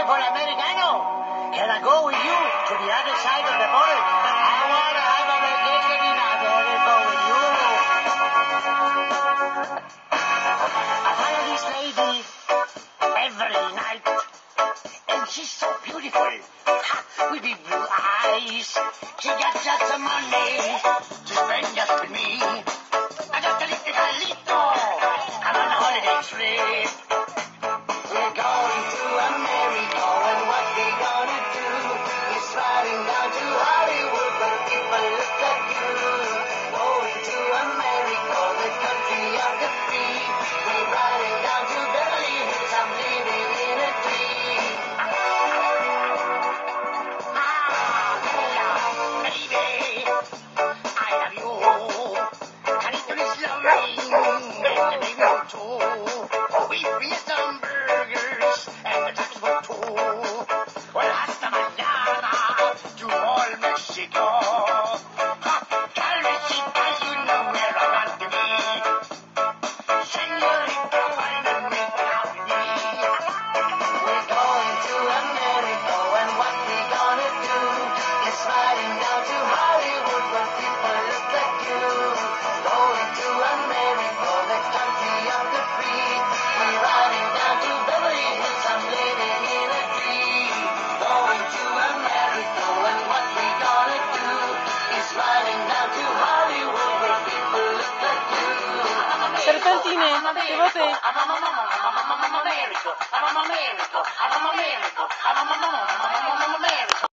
For wonderful Americano. Can I go with you to the other side of the border? I want to have a vacation in America with you. I follow this lady every night. And she's so beautiful. With big blue eyes. She got just the money to spend just with me. I got a little, a little. I'm on a holiday trip. mañana, you all Mexico. a cantine, de. I'm a